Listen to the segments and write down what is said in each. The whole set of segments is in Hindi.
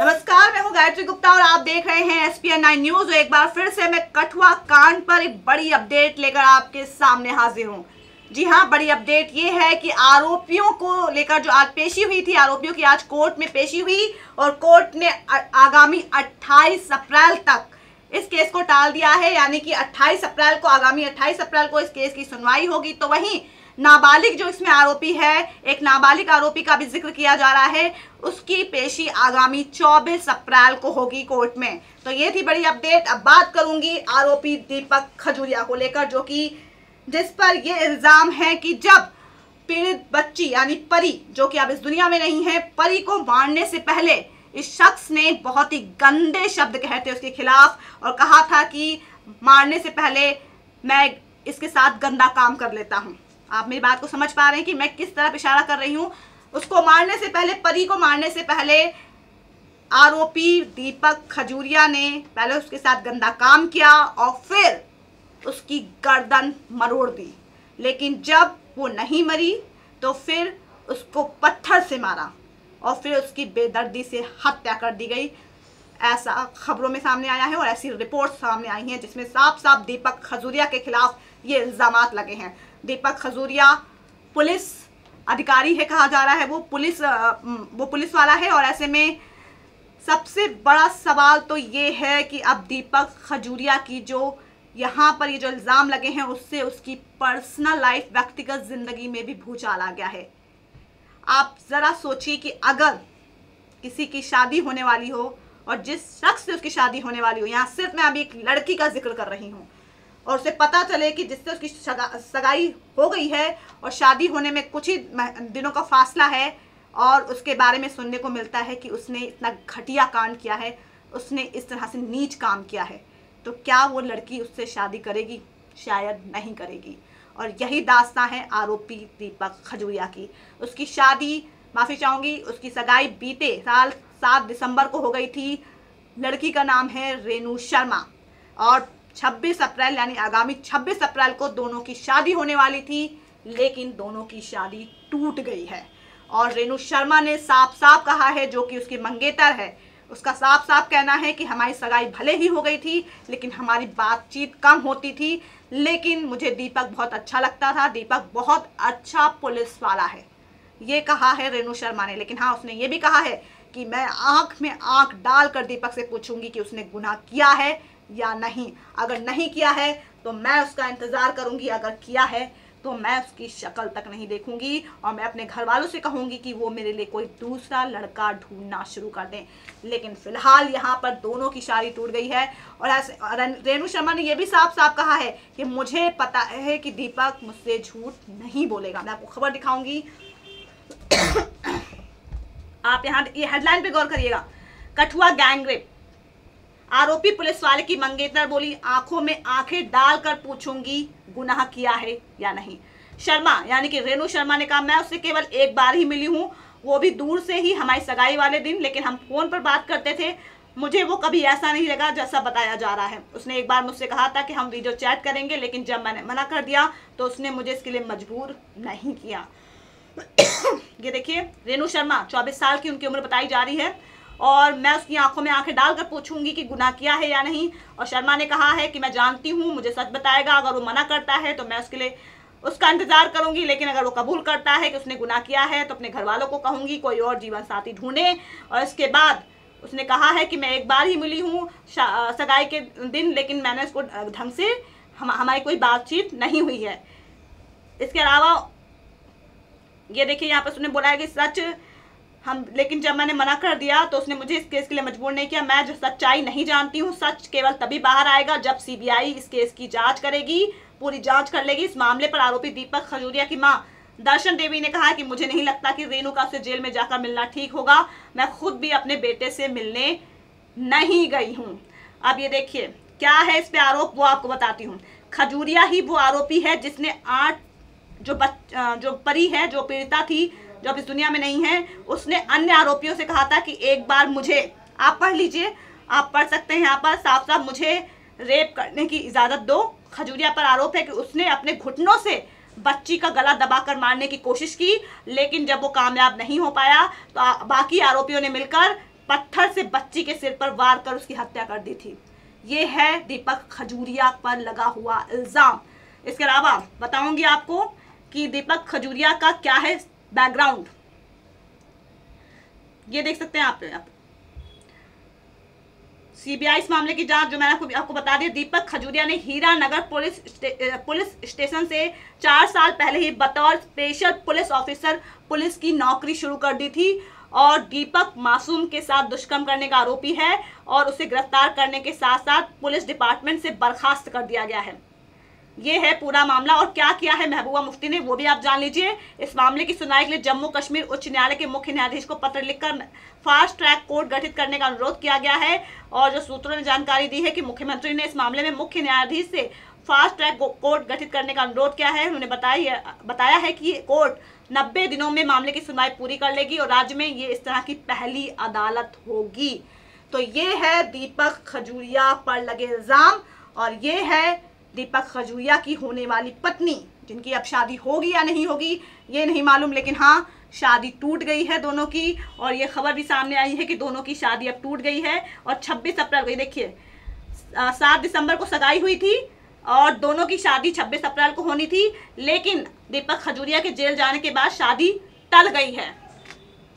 नमस्कार, मैं हूँ गायत्री गुप्ता और आप देख रहे हैं एसपीएन नाइन न्यूज़ एक बार फिर से मैं कठुआ कांड पर एक बड़ी अपडेट लेकर आपके सामने हाजिर हूँ। जी हाँ बड़ी अपडेट ये है कि आरोपियों को लेकर जो आज पेशी हुई थी, आरोपियों की आज कोर्ट में पेशी हुई और कोर्ट ने आगामी 28 अप्रैल तक इस केस को टाल दिया है, यानी कि 28 अप्रैल को, आगामी 28 अप्रैल को इस केस की सुनवाई होगी। तो वहीं नाबालिग जो इसमें आरोपी है, एक नाबालिग आरोपी का भी ज़िक्र किया जा रहा है, उसकी पेशी आगामी 24 अप्रैल को होगी कोर्ट में। तो ये थी बड़ी अपडेट। अब बात करूँगी आरोपी दीपक खजूरिया को लेकर, जो कि जिस पर यह इल्ज़ाम है कि जब पीड़ित बच्ची, यानी परी, जो कि अब इस दुनिया में नहीं है, परी को मारने से पहले इस शख्स ने बहुत ही गंदे शब्द कहे थे उसके खिलाफ और कहा था कि मारने से पहले मैं इसके साथ गंदा काम कर लेता हूँ। आप मेरी बात को समझ पा रहे हैं कि मैं किस तरफ़ इशारा कर रही हूँ? उसको मारने से पहले, परी को मारने से पहले आरोपी दीपक खजूरिया ने पहले उसके साथ गंदा काम किया और फिर उसकी गर्दन मरोड़ दी। लेकिन जब वो नहीं मरी तो फिर उसको पत्थर से मारा। और फिर उसकी बेदर्दी से हत्या कर दी गई। ऐसा खबरों में सामने आया है और ऐसी रिपोर्ट सामने आई हैं जिसमें साफ़ साफ़ दीपक खजूरिया के खिलाफ ये इल्ज़ाम लगे हैं। दीपक खजूरिया पुलिस अधिकारी है कहा जा रहा है। वो पुलिस वो पुलिस वाला है और ऐसे में सबसे बड़ा सवाल तो ये है कि अब दीपक खजूरिया की जो यहाँ पर ये जो इल्ज़ाम लगे हैं उससे उसकी पर्सनल लाइफ, व्यक्तिगत ज़िंदगी में भी भूचाल आ गया है। आप ज़रा सोचिए कि अगर किसी की शादी होने वाली हो और जिस शख्स से उसकी शादी होने वाली हो यहाँ सिर्फ़ मैं अभी एक लड़की का ज़िक्र कर रही हूँ और उसे पता चले कि जिससे उसकी सगा, सगाई हो गई है और शादी होने में कुछ ही दिनों का फासला है और उसके बारे में सुनने को मिलता है कि उसने इतना घटिया कांड किया है उसने इस तरह से नीच काम किया है तो क्या वो लड़की उससे शादी करेगी? शायद नहीं करेगी। और यही दास्तां है आरोपी दीपक खजूरिया की। उसकी शादी, माफ़ी चाहूँगी, उसकी सगाई बीते साल सात दिसंबर को हो गई थी। लड़की का नाम है रेनू शर्मा और 26 अप्रैल, यानी आगामी 26 अप्रैल को दोनों की शादी होने वाली थी, लेकिन दोनों की शादी टूट गई है। और रेनू शर्मा ने साफ़ साफ़ कहा है जो कि उसकी मंगेतर है। उसका साफ़ साफ़ कहना है कि हमारी सगाई भले ही हो गई थी, लेकिन हमारी बातचीत कम होती थी। लेकिन मुझे दीपक बहुत अच्छा लगता था। दीपक बहुत अच्छा पुलिस वाला है। ये कहा है रेनू शर्मा ने। लेकिन हाँ उसने ये भी कहा है कि मैं आँख में आँख डाल कर दीपक से पूछूँगी कि उसने गुनाह किया है या नहीं। अगर नहीं किया है तो मैं उसका इंतज़ार करूँगी। अगर किया है तो मैं उसकी शक्ल तक नहीं देखूँगी और मैं अपने घर वालों से कहूँगी कि वो मेरे लिए कोई दूसरा लड़का ढूंढना शुरू कर दें। लेकिन फ़िलहाल यहाँ पर दोनों की शादी टूट गई है और रेणु शर्मा ने यह भी साफ़ साफ़ कहा है कि मुझे पता है कि दीपक मुझसे झूठ नहीं बोलेगा। मैं आपको खबर दिखाऊँगी। आप यहाँ, ये हेडलाइन पे गौर करिएगा। कठुआ गैंगरेप आरोपी पुलिस वाले की मंगेतर बोली, आँखों में आँखें डालकर पूछूँगी, गुनाह किया है या नहीं? शर्मा, यानी कि रेणु शर्मा ने कहा, मैं उससे केवल एक बार ही मिली हूँ। वो भी दूर से ही हमारी सगाई वाले दिन, लेकिन हम फ़ोन पर बात करते थे। मुझे वो कभी ऐसा नहीं लगा जैसा बताया जा रहा है। उसने एक बार मुझसे कहा था कि हम वीडियो चैट करेंगे, लेकिन जब मैंने मना कर दिया तो उसने मुझे इसके लिए मजबूर नहीं किया। ये देखिए, रेणु शर्मा 24 साल की उनकी उम्र बताई जा रही है। और मैं उसकी आँखों में आँखें डालकर पूछूँगी कि गुनाह किया है या नहीं। और शर्मा ने कहा है कि मैं जानती हूँ, मुझे सच बताएगा, अगर वो मना करता है तो मैं उसके लिए, उसका इंतज़ार करूँगी, लेकिन अगर वो कबूल करता है कि उसने गुनाह किया है तो अपने घर वालों को कहूँगी, कोई और जीवन साथी ढूंढे। और इसके बाद उसने कहा है कि मैं एक बार ही मिली हूँ सगाई के दिन, लेकिन मैंने उसको ढंग से, हम, हमारी कोई बातचीत नहीं हुई है। इसके अलावा ये देखिए, यहाँ पर उसने बोला है कि सच हम, लेकिन जब मैंने मना कर दिया तो उसने मुझे इस केस के लिए मजबूर नहीं किया। मैं जो सच्चाई नहीं जानती हूँ, सच केवल तभी बाहर आएगा जब सीबीआई इस केस की जाँच करेगी, पूरी जाँच कर लेगी इस मामले पर आरोपी दीपक खजूरिया की माँ। दर्शन देवी ने कहा कि मुझे नहीं लगता कि रेणुका से जेल में जाकर मिलना ठीक होगा। मैं खुद भी अपने बेटे से मिलने नहीं गई हूँ। अब ये देखिए, क्या है इस पे आरोप, वो आपको बताती हूँ। खजूरिया ही वो आरोपी है जिसने आठ, जो बच जो परी है, जो पीड़िता थी जो अब इस दुनिया में नहीं है, उसने अन्य आरोपियों से कहा था कि एक बार मुझे आप पढ़ लीजिए, आप पढ़ सकते हैं यहाँ पर साफ़ साफ़ मुझे रेप करने की इजाज़त दो। खजूरिया पर आरोप है कि उसने अपने घुटनों से बच्ची का गला दबाकर मारने की कोशिश की, लेकिन जब वो कामयाब नहीं हो पाया तो बाकी आरोपियों ने मिलकर पत्थर से बच्ची के सिर पर वार कर उसकी हत्या कर दी थी। ये है दीपक खजूरिया पर लगा हुआ इल्ज़ाम। इसके अलावा बताऊँगी आपको कि दीपक खजूरिया का क्या है बैकग्राउंड। ये देख सकते हैं आप आप। सीबीआई इस मामले की जाँच जो मैंने आपको आपको बता दिया दीपक खजूरिया ने हीरा नगर पुलिस स्टे, पुलिस स्टेशन से चार साल पहले ही बतौर स्पेशल पुलिस ऑफिसर पुलिस की नौकरी शुरू कर दी थी और दीपक मासूम के साथ दुष्कर्म करने का आरोपी है और उसे गिरफ़्तार करने के साथ साथ पुलिस डिपार्टमेंट से बर्खास्त कर दिया गया है। ये है पूरा मामला और क्या किया है महबूबा मुफ्ती ने, वो भी आप जान लीजिए। इस मामले की सुनवाई के लिए जम्मू कश्मीर उच्च न्यायालय के मुख्य न्यायाधीश को पत्र लिखकर फास्ट ट्रैक कोर्ट गठित करने का अनुरोध किया गया है और जो सूत्रों ने जानकारी दी है कि मुख्यमंत्री ने इस मामले में मुख्य न्यायाधीश से फास्ट ट्रैक कोर्ट गठित करने का अनुरोध किया है। उन्होंने बताया बताया है कि कोर्ट नब्बे दिनों में मामले की सुनवाई पूरी कर लेगी और राज्य में ये इस तरह की पहली अदालत होगी। तो ये है दीपक खजूरिया पर लगे इल्ज़ाम और ये है दीपक खजूरिया की होने वाली पत्नी, जिनकी अब शादी होगी या नहीं होगी, ये नहीं मालूम, लेकिन हाँ शादी टूट गई है दोनों की, और ये खबर भी सामने आई है कि दोनों की शादी अब टूट गई है, और 26 अप्रैल को देखिए सात दिसंबर को सगाई हुई थी, और दोनों की शादी 26 अप्रैल को होनी थी, लेकिन दीपक खजूरिया के जेल जाने के बाद शादी टल गई है।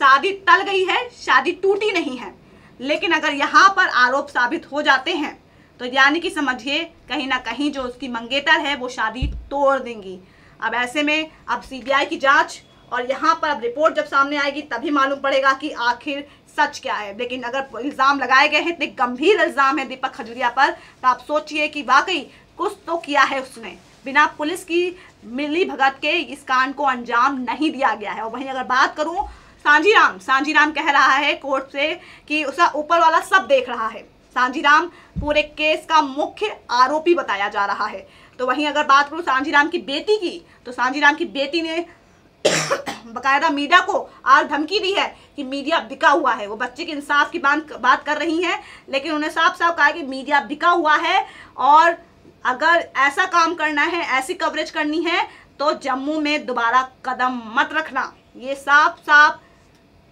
शादी टल गई है, शादी टूटी नहीं है, लेकिन अगर यहाँ पर आरोप साबित हो जाते हैं तो यानी कि समझिए, कहीं ना कहीं जो उसकी मंगेतर है, वो शादी तोड़ देंगी। अब ऐसे में अब सीबीआई की जाँच और यहाँ पर अब रिपोर्ट जब सामने आएगी, तभी मालूम पड़ेगा कि आखिर सच क्या है। लेकिन अगर इल्ज़ाम लगाए गए हैं, इतने गंभीर इल्ज़ाम है दीपक खजूरिया पर तो आप सोचिए कि वाकई कुछ तो किया है उसने। बिना पुलिस की मिली भगत के इस कांड को अंजाम नहीं दिया गया है। और वहीं अगर बात करूँ, सांझीराम सांझीराम कह रहा है कोर्ट से कि उसका ऊपर वाला सब देख रहा है। सांझीराम पूरे केस का मुख्य आरोपी बताया जा रहा है। तो वहीं अगर बात करूँ सांझीराम की बेटी की तो सांझीराम की बेटी ने बकायदा मीडिया को आज धमकी दी है कि मीडिया बिका हुआ है। वो बच्चे के इंसाफ की बात कर रही हैं, लेकिन उन्हें साफ़ साफ़ कहा कि मीडिया बिका हुआ है और अगर ऐसा काम करना है, ऐसी कवरेज करनी है तो जम्मू में दोबारा कदम मत रखना। ये साफ़ साफ़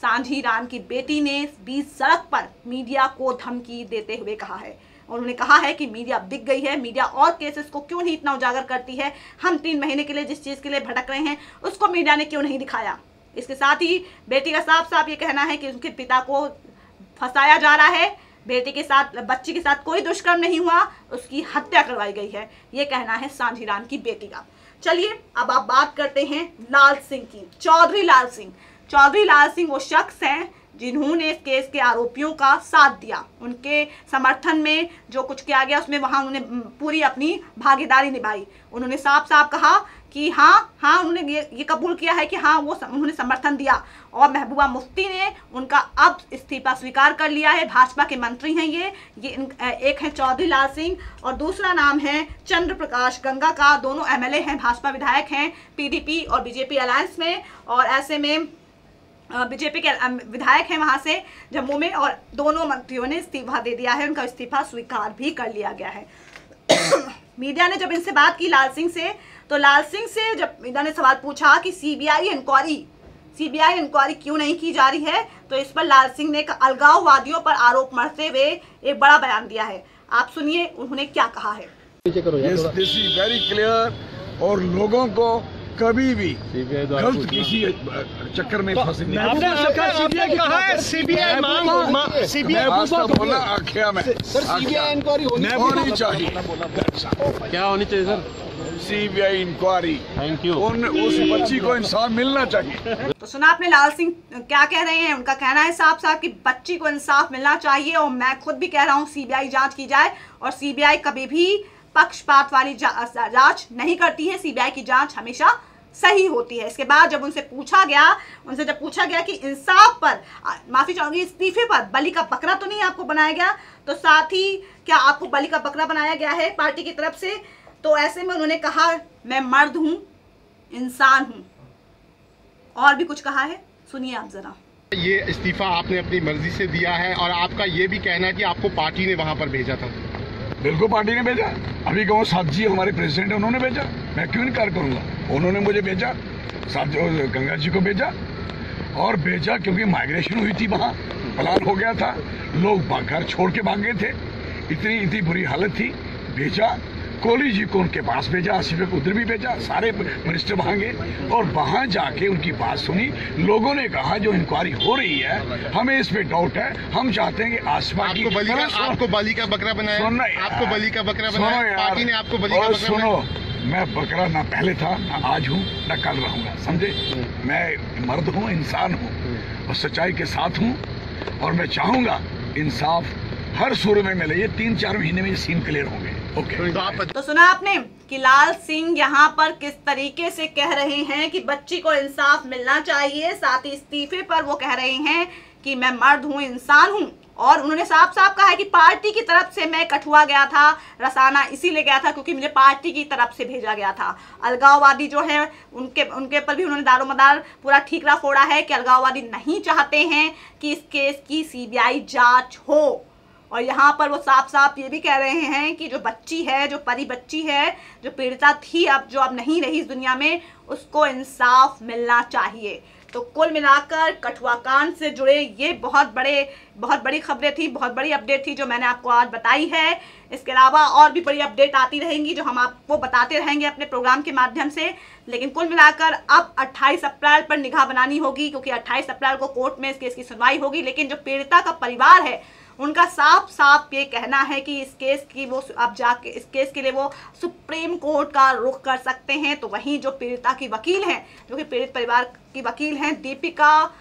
सांझी राम की बेटी ने बीच सड़क पर मीडिया को धमकी देते हुए कहा है। उन्होंने कहा है कि मीडिया बिक गई है, मीडिया और केसेस को क्यों नहीं इतना उजागर करती है? हम तीन महीने के लिए जिस चीज़ के लिए भटक रहे हैं, उसको मीडिया ने क्यों नहीं दिखाया? इसके साथ ही बेटी का साफ़ साफ़ ये कहना है कि उनके पिता को फंसाया जा रहा है। बेटी के साथ, बच्ची के साथ कोई दुष्कर्म नहीं हुआ, उसकी हत्या करवाई गई है। ये कहना है सांझीराम की बेटी का। चलिए, अब आप बात करते हैं लाल सिंह की, चौधरी लाल सिंह। चौधरी लाल सिंह वो शख्स हैं जिन्होंने इस केस के आरोपियों का साथ दिया। उनके समर्थन में जो कुछ किया गया, उसमें वहाँ उन्होंने पूरी अपनी भागीदारी निभाई। उन्होंने साफ़ साफ़ कहा कि हाँ हाँ उन्होंने ये ये कबूल किया है कि हाँ वो उन्होंने समर्थन दिया और महबूबा मुफ्ती ने उनका अब इस्तीफा स्वीकार कर लिया है। भाजपा के मंत्री हैं ये ये एक है चौधरी लाल सिंह और दूसरा नाम है चंद्र प्रकाश गंगा का। दोनों एमएलए हैं, भाजपा विधायक हैं, पीडीपी और बीजेपी अलायंस में और ऐसे में बीजेपी के विधायक हैं वहाँ से जम्मू में और दोनों मंत्रियों ने इस्तीफा दे दिया है। उनका इस्तीफा स्वीकार भी कर लिया गया है। मीडिया ने जब इनसे बात की लाल सिंह से तो लाल सिंह से जब मीडिया ने सवाल पूछा कि सीबीआई इंक्वायरी सीबीआई इंक्वायरी क्यों नहीं की जा रही है तो इस पर लाल सिंह ने अलगाववादियों पर आरोप मरते हुए एक बड़ा बयान दिया है। आप सुनिए उन्होंने क्या कहा है। वेरी क्लियर और लोगों को कभी भी गलत किसी चक्कर में फंसने आपने कहा है? सीबीआई मांग सीबीआई बोला आख्या में। सीबीआई होनी चाहिए। क्या होनी चाहिए sir? CBI inquiry thank you उस बच्ची को इंसाफ मिलना चाहिए। तो सुना आपने लाल सिंह क्या कह रहे हैं? उनका कहना है साफ़ साफ़ कि बच्ची को इंसाफ मिलना चाहिए और मैं खुद भी कह रहा हूँ सीबीआई जाँच की जाए और सीबीआई कभी भी पक्षपात वाली जाँच नहीं करती है। सीबीआई की जाँच हमेशा सही होती है। इसके बाद जब उनसे पूछा गया उनसे जब पूछा गया कि इंसाफ पर माफ़ी चाहूँगी इस्तीफे पर बलि का बकरा तो नहीं आपको बनाया गया? तो साथ ही क्या आपको बलि का बकरा बनाया गया है पार्टी की तरफ़ से? तो ऐसे में उन्होंने कहा मैं मर्द हूँ इंसान हूँ। और भी कुछ कहा है? सुनिए आप जरा। ये इस्तीफा आपने अपनी मर्ज़ी से दिया है और आपका ये भी कहना है कि आपको पार्टी ने वहाँ पर भेजा था। बिल्कुल पार्टी ने भेजा अभी कहो साथ जी हमारे प्रेसिडेंट है उन्होंने भेजा। मैं क्यों इनकार करूँगा? उन्होंने मुझे भेजा साथ जो गंगा जी को भेजा और भेजा क्योंकि माइग्रेशन हुई थी वहाँ। प्लान हो गया था। लोग घर छोड़ के भाग गए थे। इतनी इतनी बुरी हालत थी। भेजा कोहली जी को उनके पास भेजा आसिफ को उधर भी भेजा सारे मिनिस्टर वहाँ गए और वहाँ जाके उनकी बात सुनी। लोगों ने कहा जो इंक्वायरी हो रही है हमें इस पे डाउट है। हम चाहते हैं कि आसमा की बलि का आपको बलि का बकरा बनाया आपको बलि का बकरा बनाया पार्टी ने आपको बलि का बकरा सुनो। मैं बकरा ना पहले था ना आज हूँ ना कल रहूँगा समझे? मैं मर्द हूँ इंसान हूँ और सच्चाई के साथ हूँ और मैं चाहूँगा इंसाफ हर सूर में मिले ये तीन चार महीने में ये सीन क्लियर होंगे। ओके तो आप तो सुना आपने कि लाल सिंह यहाँ पर किस तरीके से कह रहे हैं कि बच्ची को इंसाफ मिलना चाहिए साथ ही इस्तीफे पर वो कह रहे हैं कि मैं मर्द हूँ इंसान हूँ। और उन्होंने साफ़ साफ़ कहा है कि पार्टी की तरफ़ से मैं कठुआ गया था, रसाना इसीलिए गया था क्योंकि मुझे पार्टी की तरफ़ से भेजा गया था। अलगाववादी जो है, उनके उनके पर भी उन्होंने दारोमदार पूरा ठीकरा फोड़ा है कि अलगाववादी नहीं चाहते हैं कि इस केस की सीबीआई जाँच हो। और यहाँ पर वो साफ़ साफ़ ये भी कह रहे हैं कि जो बच्ची है, जो परी बच्ची है, जो पीड़िता थी अब, जो अब नहीं रही इस दुनिया में, उसको इंसाफ मिलना चाहिए। तो कुल मिलाकर कठुआ कांड से जुड़े ये बहुत बड़े, बहुत बड़ी खबरें थी, बहुत बड़ी अपडेट थी जो मैंने आपको आज बताई है। इसके अलावा और भी बड़ी अपडेट आती रहेंगी जो हम आपको बताते रहेंगे अपने प्रोग्राम के माध्यम से। लेकिन कुल मिलाकर अब 28 अप्रैल पर निगाह बनानी होगी, क्योंकि 28 अप्रैल को कोर्ट में इस केस की सुनवाई होगी। लेकिन जो पीड़िता का परिवार है उनका साफ़ साफ़ ये कहना है कि इस केस की वो अब जाके, इस केस के लिए वो सुप्रीम कोर्ट का रुख कर सकते हैं। तो वहीं जो पीड़िता की वकील हैं, जो कि पीड़ित परिवार की वकील हैं, दीपिका,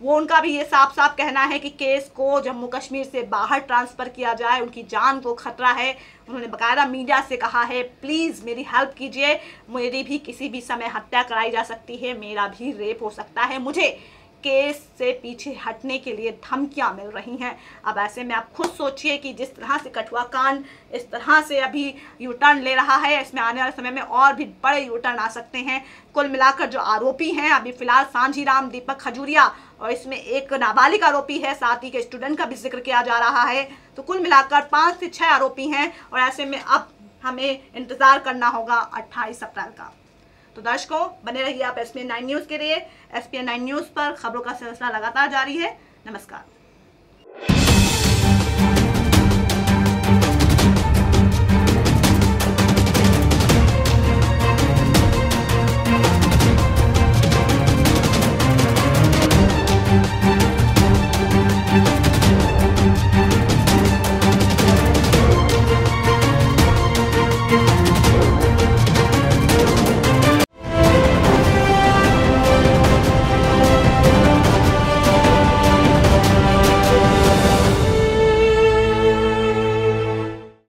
वो उनका भी ये साफ़ साफ़ कहना है कि केस को जम्मू कश्मीर से बाहर ट्रांसफ़र किया जाए। उनकी जान को खतरा है। उन्होंने बकायदा मीडिया से कहा है, प्लीज़ मेरी हेल्प कीजिए। मेरी भी किसी भी समय हत्या कराई जा सकती है। मेरा भी रेप हो सकता है। मुझे केस से पीछे हटने के लिए धमकियाँ मिल रही हैं। अब ऐसे में आप खुद सोचिए कि जिस तरह से कठुआ कांड, इस तरह से अभी यू टर्न ले रहा है, इसमें आने वाले समय में और भी बड़े यू टर्न आ सकते हैं। कुल मिलाकर जो आरोपी हैं, अभी फ़िलहाल सांझी राम दीपक खजूरिया और इसमें एक नाबालिग आरोपी है, साथ ही के स्टूडेंट का भी ज़िक्र किया जा रहा है। तो कुल मिलाकर पाँच से छः आरोपी हैं और ऐसे में अब हमें इंतज़ार करना होगा अट्ठाईस अप्रैल का। तो दर्शकों, बने रहिए आप एस पी नाइन न्यूज़ के लिए। एस पी नाइन न्यूज़ पर खबरों का सिलसिला लगातार जारी है। नमस्कार।